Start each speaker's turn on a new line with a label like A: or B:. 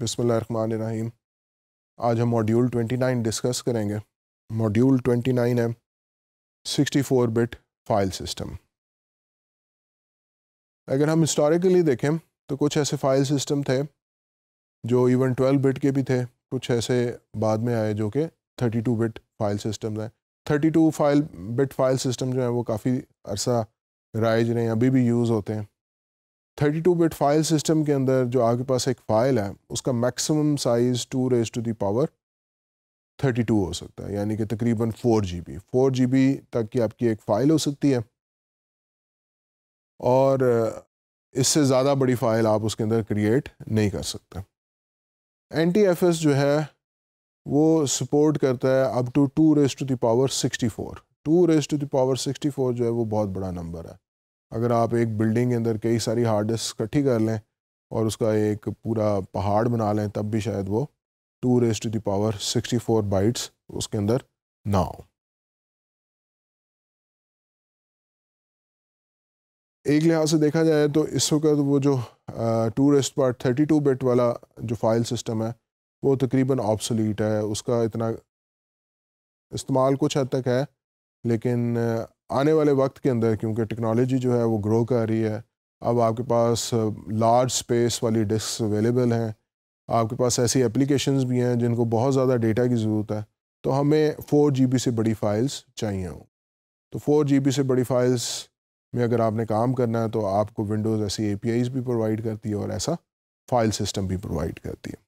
A: बिसमीम आज हम मॉड्यूल 29 डिस्कस करेंगे। मॉड्यूल 29 है 64 बिट फ़ाइल सिस्टम। अगर हम हिस्टोरिकली देखें तो कुछ ऐसे फ़ाइल सिस्टम थे जो इवन 12 बिट के भी थे, कुछ ऐसे बाद में आए जो कि 32 बिट फ़ाइल सिस्टम है। 32 फ़ाइल, बिट फ़ाइल सिस्टम जो है वो काफ़ी अरसा राइज रहे हैं, अभी भी यूज़ होते हैं। 32 बिट फ़ाइल सिस्टम के अंदर जो आपके पास एक फ़ाइल है, उसका maximum size two raise to the power 32 हो सकता है, यानी कि तकरीबन four G B four G B तक की आपकी एक फ़ाइल हो सकती है। और इससे ज़्यादा बड़ी फ़ाइल आप उसके अंदर क्रिएट नहीं कर सकते। एन टी एफ़ एस जो है, वो सपोर्ट करता है up to two raise to the power 64 two raise to the power 64 जो है, वो बहुत बड़ा नंबर है। अगर आप एक बिल्डिंग के अंदर कई सारी हार्ड डिस्क इकट्ठी कर लें और उसका एक पूरा पहाड़ बना लें, तब भी शायद वो two raise to the power sixty four bytes उसके अंदर ना हो। एक लिहाज से देखा जाए तो इस वक्त वो जो two rest part thirty two bit वाला जो फ़ाइल सिस्टम है, वो तकरीबन ऑब्सोलीट है। उसका इतना इस्तेमाल कुछ हद तक है, लेकिन आने वाले वक्त के अंदर, क्योंकि टेक्नोलॉजी जो है वो ग्रो कर रही है, अब आपके पास लार्ज स्पेस वाली डिस्क अवेलेबल हैं, आपके पास ऐसी एप्लीकेशंस भी हैं जिनको बहुत ज़्यादा डेटा की ज़रूरत है तो हमें फ़ोर जी से बड़ी फ़ाइल्स चाहिए हों। तो फ़ोर जी से बड़ी फ़ाइल्स में अगर आपने काम करना है तो आपको विंडोज़ ऐसी ए भी प्रोवाइड करती है और ऐसा फ़ाइल सिस्टम भी प्रोवाइड करती है।